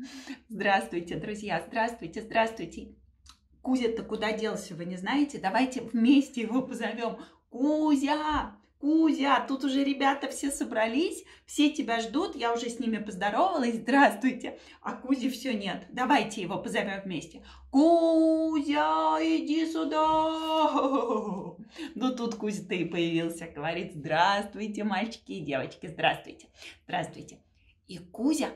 Здравствуйте, друзья, здравствуйте, здравствуйте. Кузя-то куда делся, вы не знаете? Давайте вместе его позовем. Кузя, Кузя, тут уже ребята все собрались, все тебя ждут, я уже с ними поздоровалась, здравствуйте. А Кузи все нет, давайте его позовем вместе. Кузя, иди сюда. Ну тут Кузя-то и появился, говорит, здравствуйте, мальчики и девочки, здравствуйте, здравствуйте. И Кузя,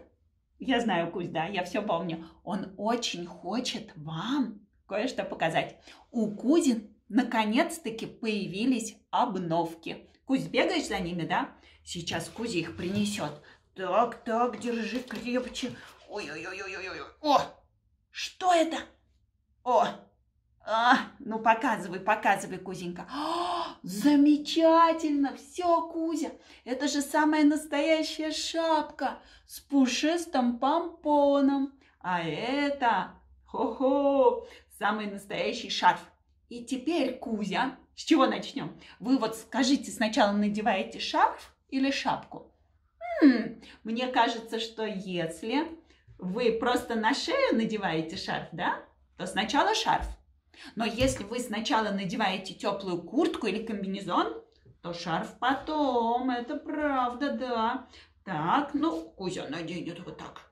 я знаю Кузь, да, я все помню, он очень хочет вам кое-что показать. У Кузи наконец-таки появились обновки. Кузь, бегаешь за ними, да? Сейчас Кузя их принесет. Так, так, держи крепче. Ой-ой-ой-ой-ой. О, что это? О, а, ну показывай, показывай, Кузенька. О, замечательно, все, Кузя. Это же самая настоящая шапка с пушистым помпоном. А это, хо-хо, самый настоящий шарф. И теперь, Кузя, с чего начнем? Вы вот скажите, сначала надеваете шарф или шапку? М-м, мне кажется, что если вы просто на шею надеваете шарф, да, то сначала шарф. Но если вы сначала надеваете теплую куртку или комбинезон, то шарф потом, это правда, да. Так, ну, Кузя наденет вот так.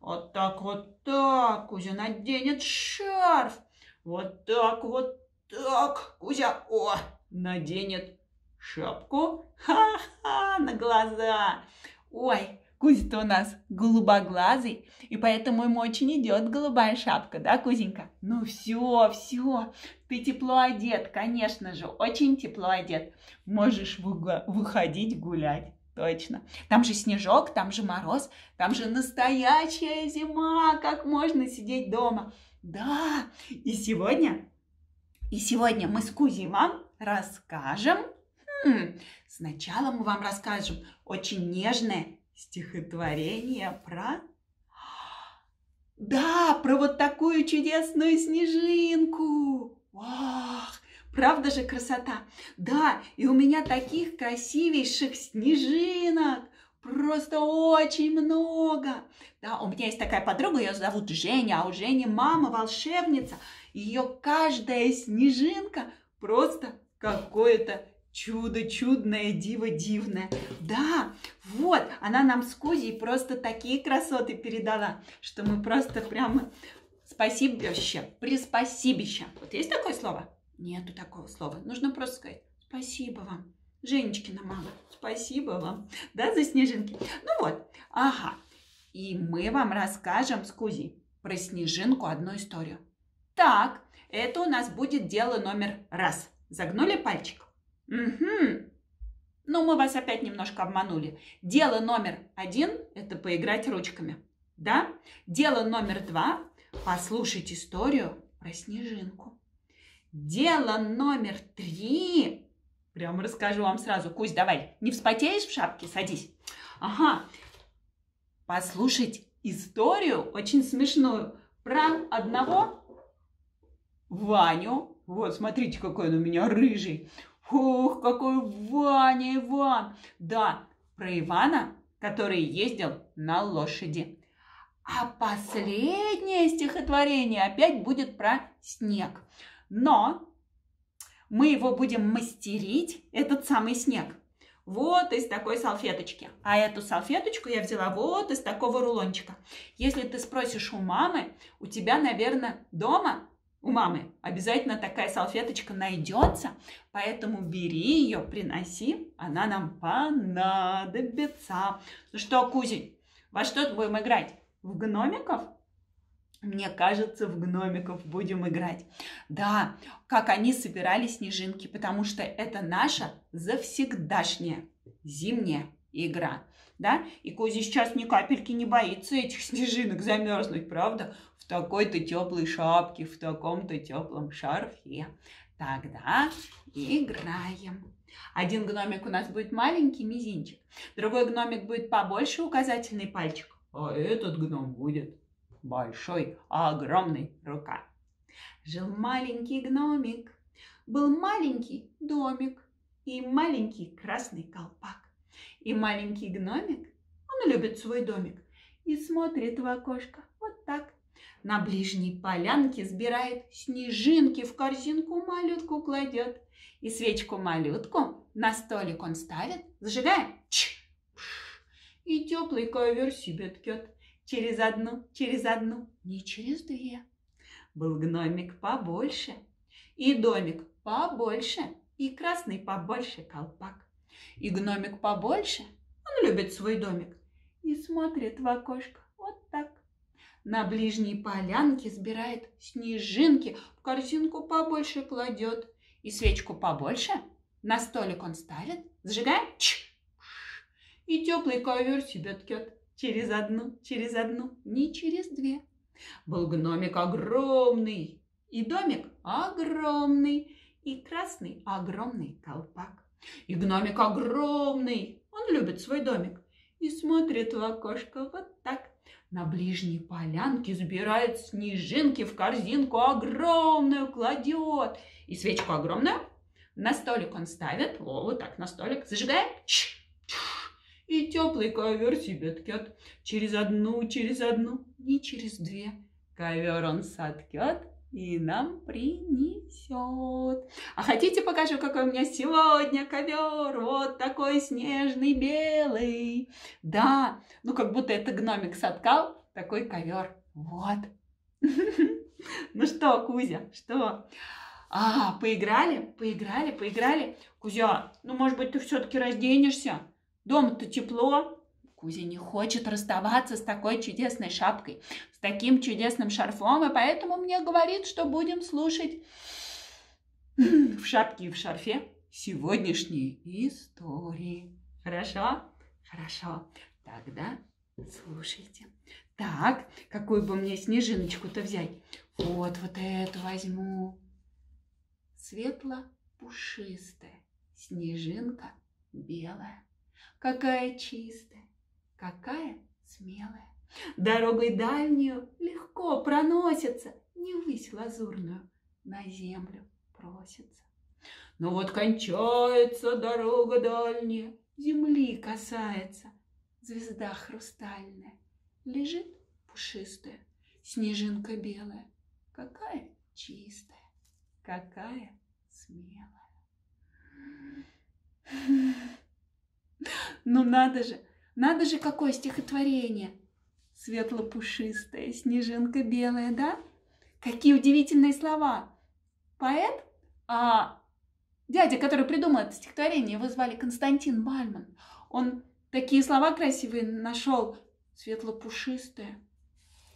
Вот так, вот так. Кузя наденет шарф. Вот так, вот так, Кузя, о, наденет шапку, ха-ха, на глаза. Ой, Кузя-то у нас голубоглазый, и поэтому ему очень идет голубая шапка, да, Кузенька? Ну все, все, ты тепло одет, конечно же, очень тепло одет. Можешь выходить гулять. Точно. Там же снежок, там же мороз, там же настоящая зима. Как можно сидеть дома? Да, и сегодня и сегодня мы с Кузей вам расскажем... Хм, сначала мы вам расскажем очень нежное стихотворение про... Да, про вот такую чудесную снежинку. Вах, правда же красота? Да, и у меня таких красивейших снежинок просто очень много. Да, у меня есть такая подруга, ее зовут Женя, а у Жени мама волшебница. Ее каждая снежинка просто какое-то чудо чудное, диво дивное. Да, вот, она нам с Кузей просто такие красоты передала, что мы просто прямо спасибище, приспасибище. Вот есть такое слово? Нету такого слова. Нужно просто сказать спасибо вам. Женечкина мама, спасибо вам, да, за снежинки. Ну вот, ага. И мы вам расскажем с Кузей про снежинку одну историю. Так, это у нас будет дело номер раз. Загнули пальчик? Угу. Ну, мы вас опять немножко обманули. Дело номер один – это поиграть ручками. Да? Дело номер два – послушать историю про снежинку. Дело номер три – прям расскажу вам сразу. Кусь, давай, не вспотеешь в шапке? Садись. Ага. Послушать историю очень смешную про одного Ваню. Вот, смотрите, какой он у меня рыжий. Ух, какой Ваня Иван. Да, про Ивана, который ездил на лошади. А последнее стихотворение опять будет про снег. Но мы его будем мастерить, этот самый снег, вот из такой салфеточки. А эту салфеточку я взяла вот из такого рулончика. Если ты спросишь у мамы, у тебя, наверное, дома у мамы обязательно такая салфеточка найдется, поэтому бери ее, приноси, она нам понадобится. Ну что, Кузень, во что будем играть? В гномиков? Мне кажется, в гномиков будем играть. Да, как они собирали снежинки, потому что это наша завсегдашняя зимняя игра. Да? И Кузя сейчас ни капельки не боится этих снежинок замерзнуть, правда? В такой-то теплой шапке, в таком-то теплом шарфе. Тогда играем. Один гномик у нас будет маленький мизинчик, другой гномик будет побольше указательный пальчик, а этот гном будет большой, огромный рука. Жил маленький гномик, был маленький домик и маленький красный колпак. И маленький гномик, он любит свой домик и смотрит в окошко. В так. На ближней полянке сбирает снежинки, в корзинку малютку кладет. И свечку малютку на столик он ставит, зажигает. Ч и теплый ковер себе ткет. Через одну, через одну, не через две. Был гномик побольше, и домик побольше, и красный побольше колпак. И гномик побольше, он любит свой домик, и смотрит в окошко вот так. На ближней полянке сбирает снежинки, в корзинку побольше кладет, и свечку побольше на столик он ставит, зажигает, ч, и теплый ковер себе ткет. Через одну, через одну, не через две. Был гномик огромный, и домик огромный, и красный огромный колпак. И гномик огромный, он любит свой домик, и смотрит в окошко вот так. На ближней полянке сбирает снежинки, в корзинку огромную кладет. И свечку огромную на столик он ставит, о, вот так на столик, зажигает, чш, и теплый ковер себе ткет. Через одну, через одну, не через две. Ковер он соткет и нам принесет. А хотите покажу, какой у меня сегодня ковер? Вот такой снежный белый. Да, ну как будто это гномик соткал такой ковер. Вот. Ну что, Кузя, что? А, поиграли? Поиграли, поиграли? Кузя, ну может быть ты все-таки разденешься? Дома-то тепло. Кузя не хочет расставаться с такой чудесной шапкой, с таким чудесным шарфом, и поэтому мне говорит, что будем слушать в шапке и в шарфе сегодняшние истории. Хорошо? Хорошо. Тогда слушайте. Так, какую бы мне снежиночку-то взять? Вот, вот эту возьму. Светло-пушистая снежинка белая. Какая чистая, какая смелая. Дорогой дальнюю легко проносится, Не высь лазурную на землю просится. Но вот кончается дорога дальняя, Земли касается, звезда хрустальная. Лежит пушистая, снежинка белая, Какая чистая, какая смелая. Ну надо же, надо же, какое стихотворение. Светло-пушистая, снежинка белая, да? Какие удивительные слова. Поэт, а дядя, который придумал это стихотворение, его звали Константин Бальман. Он такие слова красивые нашел. Светло-пушистая,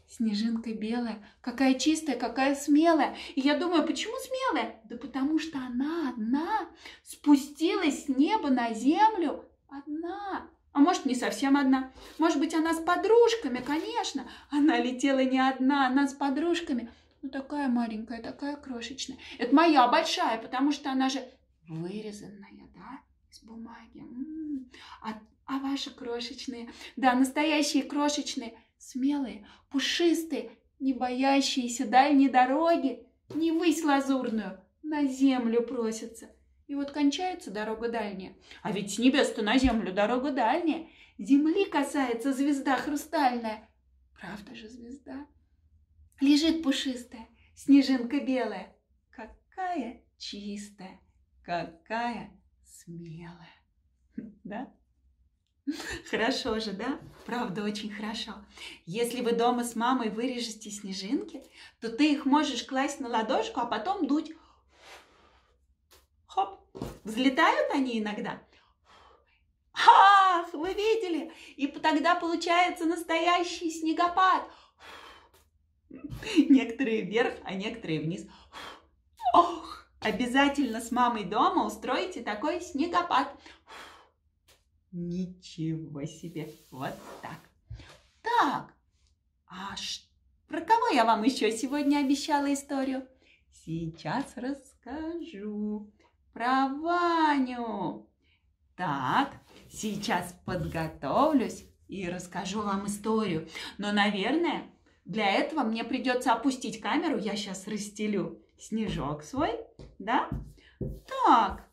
снежинка белая, какая чистая, какая смелая. И я думаю, почему смелая? Да потому что она одна спустилась с неба на землю Одна. А может, не совсем одна. Может быть, она с подружками, конечно. Она летела не одна, она с подружками. Ну, такая маленькая, такая крошечная. Это моя большая, потому что она же вырезанная, да, из бумаги. А, а ваши крошечные? Да, настоящие крошечные, смелые, пушистые, не боящиеся дальней дороги, не высь лазурную, на землю просятся. И вот кончается дорога дальняя. А ведь с небес-то на землю дорога дальняя. Земли касается звезда хрустальная. Правда же звезда? Лежит пушистая, снежинка белая. Какая чистая, какая смелая. Да? Хорошо же, да? Правда, очень хорошо. Если вы дома с мамой вырежете снежинки, то ты их можешь класть на ладошку, а потом дуть Хоп, взлетают они иногда. Ах, вы видели? И тогда получается настоящий снегопад. Некоторые вверх, а некоторые вниз. Ох, обязательно с мамой дома устроите такой снегопад. Ничего себе, вот так. Так, а про кого я вам еще сегодня обещала историю? Сейчас расскажу про Ваню. Так, сейчас подготовлюсь и расскажу вам историю. Но, наверное, для этого мне придется опустить камеру. Я сейчас расстелю снежок свой, да? Так,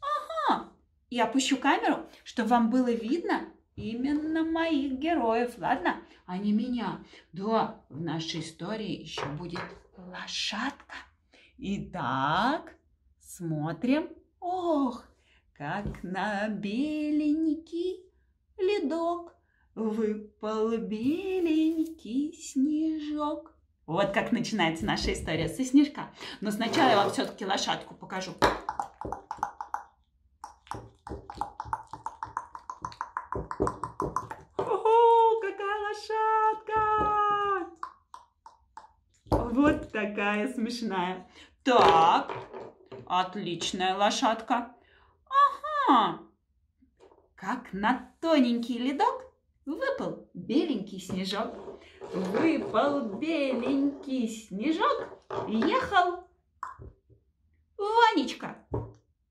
ага. И опущу камеру, чтобы вам было видно, именно моих героев, ладно? А не меня. Да, в нашей истории еще будет лошадка. Итак, смотрим. Ох, как на беленький ледок выпал беленький снежок. Вот как начинается наша история со снежка. Но сначала я вам все-таки лошадку покажу. О, какая лошадка! Вот такая смешная. Так, отличная лошадка. Ага, как на тоненький ледок выпал беленький снежок. Выпал беленький снежок, ехал Ванечка,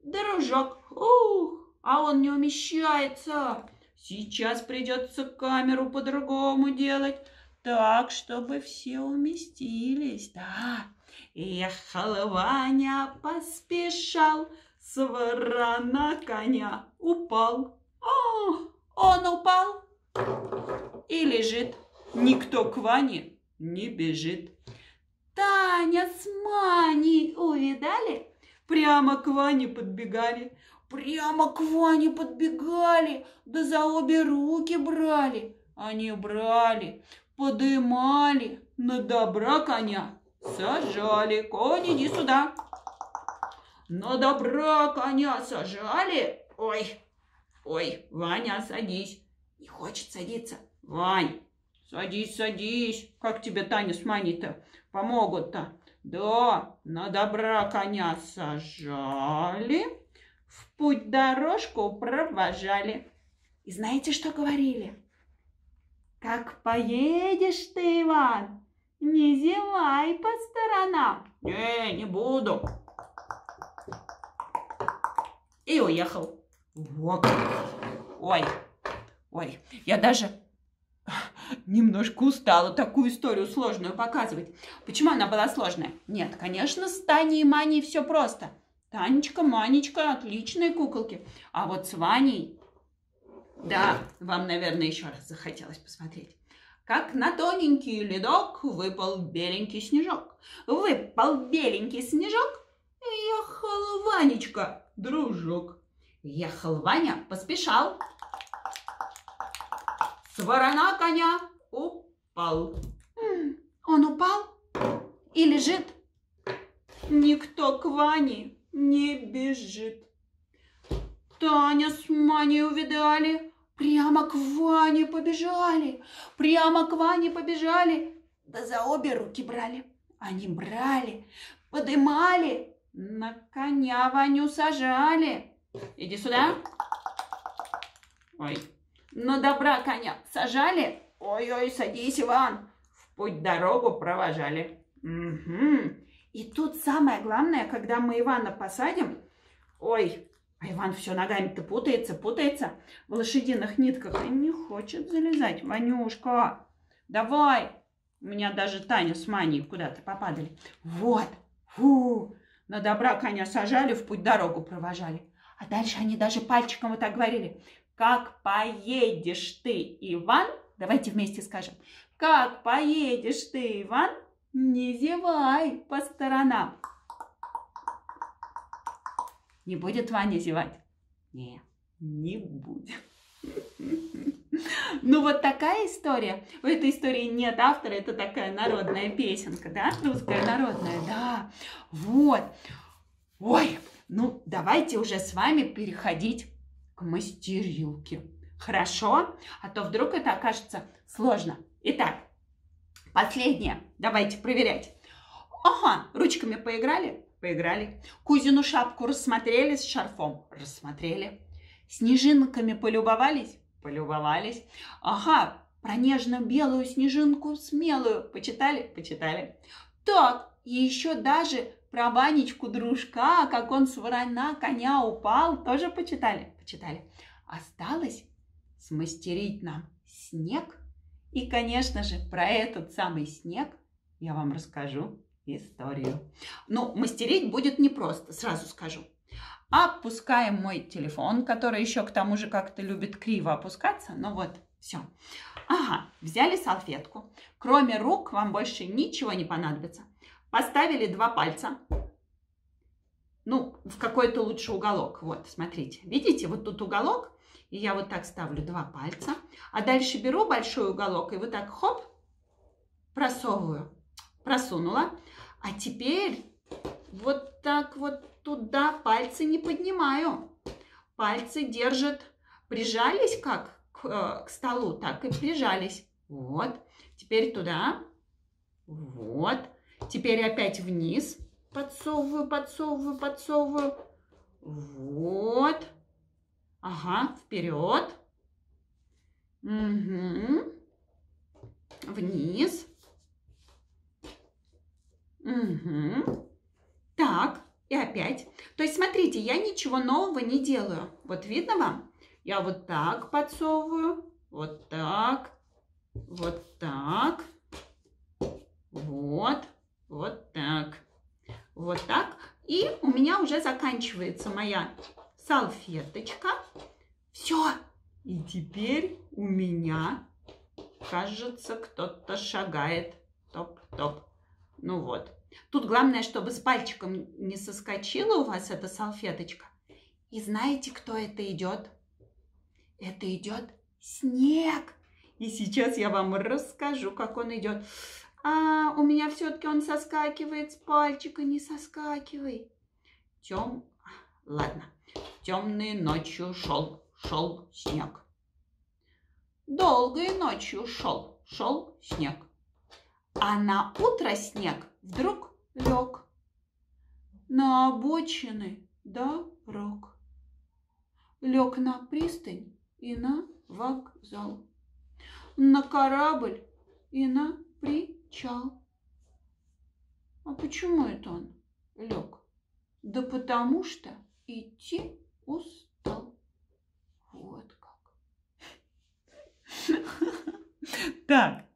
дружок. Ух, а он не умещается. Сейчас придется камеру по-другому делать, так, чтобы все уместились. Да, ехал Ваня, поспешал, свара на коня упал. О, он упал и лежит. Никто к Ване не бежит. Таня с Маней увидали? Прямо к Ване подбегали. Прямо к Ване подбегали, да за обе руки брали. Они брали, подымали, на добра коня сажали. Конь, иди сюда. На добра коня сажали. Ой, ой, Ваня, садись. Не хочет садиться. Вань, садись, садись. Как тебе Таня с Маней-то помогут-то? Да, на добра коня сажали, в путь дорожку провожали. И знаете, что говорили? Как поедешь ты, Иван, не зевай по сторонам. Не, не буду. И уехал. Вот. Ой, ой, я даже немножко устала такую историю сложную показывать. Почему она была сложная? Нет, конечно, с Таней и Маней все просто. Танечка, Манечка, отличные куколки. А вот с Ваней, да, вам, наверное, еще раз захотелось посмотреть. Как на тоненький ледок выпал беленький снежок. Выпал беленький снежок, ехал Ванечка, дружок. Ехал Ваня, поспешал. С ворона коня упал. Он упал и лежит. Никто к Ване не бежит. Таня с Маней увидали, прямо к Ване побежали, прямо к Ване побежали, да за обе руки брали. Они брали, подымали, на коня Ваню сажали. Иди сюда. Ой, на добра коня сажали. Ой-ой, садись, Иван. В путь дорогу провожали. Угу. И тут самое главное, когда мы Ивана посадим, ой, а Иван все ногами-то путается, путается в лошадиных нитках и не хочет залезать. Ванюшка, давай. У меня даже Таня с Маней куда-то попадали. Вот, фу, на добра коня сажали, в путь дорогу провожали. А дальше они даже пальчиком вот так говорили. Как поедешь ты, Иван? Давайте вместе скажем. Как поедешь ты, Иван? Не зевай по сторонам. Не будет Ваня зевать? Не, не будет. Ну вот такая история. В этой истории нет автора, это такая народная песенка, да? Русская народная, да. Вот. Ой, ну давайте уже с вами переходить к мастерилке. Хорошо? А то вдруг это окажется сложно. Итак, Последнее. Давайте проверять. Ага, ручками поиграли? Поиграли. Кузину шапку рассмотрели с шарфом? Рассмотрели. Снежинками полюбовались? Полюбовались. Ага, про нежно-белую снежинку смелую почитали? Почитали. Так, и еще даже про Ванечку дружка, как он с ворона коня упал, тоже почитали? Почитали. Осталось смастерить нам снег и, конечно же, про этот самый снег я вам расскажу историю. Ну, мастерить будет непросто, сразу скажу. Опускаем мой телефон, который еще к тому же как-то любит криво опускаться. Ну вот, все. Ага, взяли салфетку. Кроме рук вам больше ничего не понадобится. Поставили два пальца. Ну, в какой-то лучше уголок. Вот, смотрите. Видите, вот тут уголок. И я вот так ставлю два пальца. А дальше беру большой уголок и вот так хоп, просовываю. Просунула. А теперь вот так вот туда пальцы не поднимаю. Пальцы держат, прижались как к, э, к столу, так и прижались. Вот. Теперь туда. Вот. Теперь опять вниз. Подсовываю, подсовываю, подсовываю. Вот. Ага, вперед. Угу. Вниз. Угу. Так, и опять. То есть, смотрите, я ничего нового не делаю. Вот видно вам? Я вот так подсовываю, вот так, вот так, вот, вот так, вот так. И у меня уже заканчивается моя салфеточка. Все. И теперь у меня, кажется, кто-то шагает. Топ-топ. Ну вот. Тут главное, чтобы с пальчиком не соскочила у вас эта салфеточка. И знаете, кто это идет? Это идет снег. И сейчас я вам расскажу, как он идет. А, у меня все-таки он соскакивает с пальчика, не соскакивай. Тем... Ладно. Темной ночью шел, шел снег. Долгой ночью шел, шел снег. А на утро снег вдруг лег на обочины дорог. Лег на пристань и на вокзал, на корабль и на причал. А почему это он лег? Да потому что идти устал. Вот как. Так,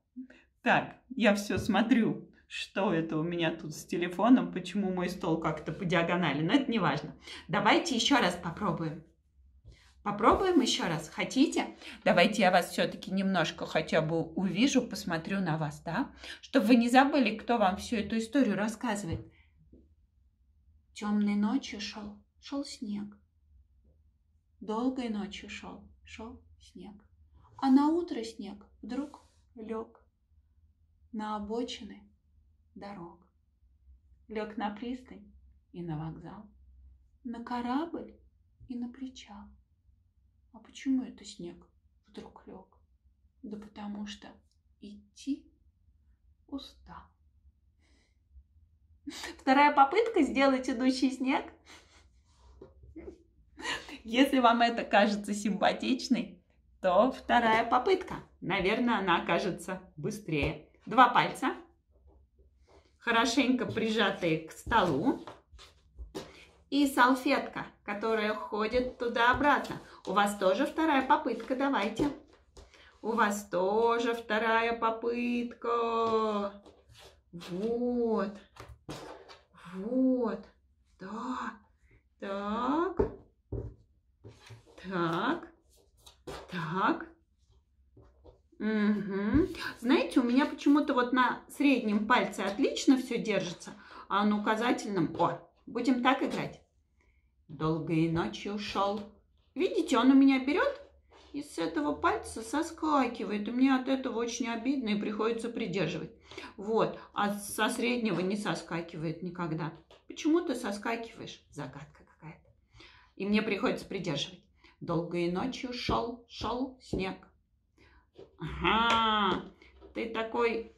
так, я все смотрю, что это у меня тут с телефоном, почему мой стол как-то по диагонали, но это не важно. Давайте еще раз попробуем. Попробуем еще раз. Хотите? Давайте я вас все-таки немножко хотя бы увижу, посмотрю на вас, да? Чтобы вы не забыли, кто вам всю эту историю рассказывает. Темной ночью шел, шел снег. Долгой ночью шел, шел снег. А на утро снег вдруг лег на обочины дорог. Лег на пристань и на вокзал, на корабль и на причал. А почему это снег вдруг лег? Да потому что идти устал. Вторая попытка сделать идущий снег. Если вам это кажется симпатичной, то вторая попытка. Наверное, она окажется быстрее. Два пальца, хорошенько прижатые к столу и салфетка, которая ходит туда-обратно. У вас тоже вторая попытка, давайте. У вас тоже вторая попытка. Вот. Вот. Да. Так. Так. Так. Угу. Знаете, у меня почему-то вот на среднем пальце отлично все держится, а на указательном... О, Будем так играть. Долгой ночью ушел. Видите, он у меня берет и с этого пальца соскакивает. И мне от этого очень обидно и приходится придерживать. Вот. А со среднего не соскакивает никогда. Почему ты соскакиваешь? Загадка какая-то. И мне приходится придерживать. Долгой ночью шел, шел снег. Ага, ты такой...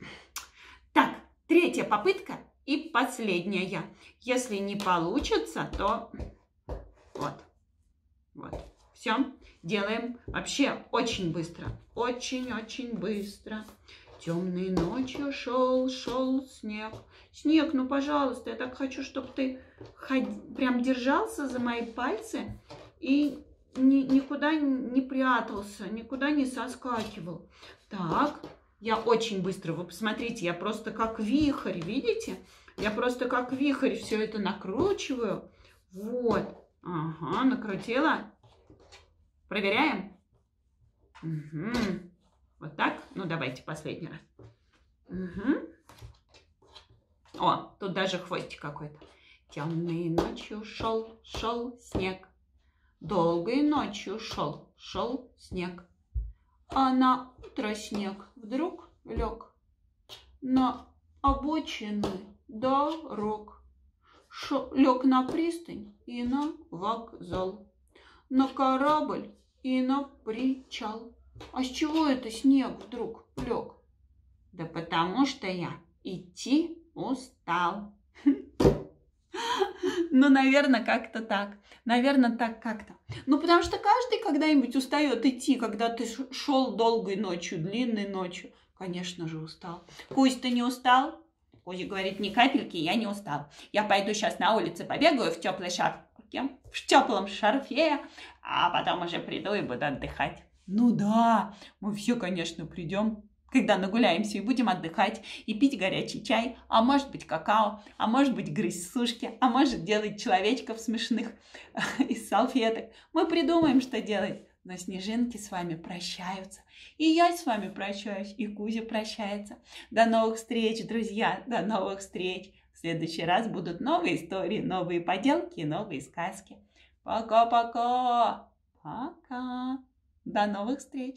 Так, третья попытка. И последняя. Если не получится, то вот. Вот. Все. Делаем вообще очень быстро. Очень-очень быстро. Темной ночью шел, шел снег. Снег, ну, пожалуйста, я так хочу, чтобы ты ход... прям держался за мои пальцы и ни, никуда не прятался, никуда не соскакивал. Так, я очень быстро, вы посмотрите, я просто как вихрь, видите? Я просто как вихрь все это накручиваю. Вот. Ага, накрутила. Проверяем. Угу. Вот так. Ну, давайте последний раз. Угу. О, тут даже хвостик какой-то. Темной ночью шел, шел снег. Долгой ночью шел, шел снег. А на утро снег вдруг лег на обочины дорог. Лег на пристань и на вокзал, на корабль и на причал. А с чего это снег вдруг лег? Да потому что я идти устал. Ну, наверное, как-то так. Наверное, так как-то. Ну, потому что каждый когда-нибудь устает идти, когда ты шел долгой ночью, длинной ночью. Конечно же, устал. Кузь, ты не устал? Кузя говорит, ни капельки, я не устал. Я пойду сейчас на улице побегаю в теплой шапке, в теплом шарфе, а потом уже приду и буду отдыхать. Ну да, мы все, конечно, придем когда нагуляемся и будем отдыхать, и пить горячий чай, а может быть какао, а может быть грызть сушки, а может делать человечков смешных из салфеток. Мы придумаем, что делать. Но снежинки с вами прощаются. И я с вами прощаюсь, и Кузя прощается. До новых встреч, друзья, до новых встреч. В следующий раз будут новые истории, новые поделки, новые сказки. Пока-пока. Пока. До новых встреч.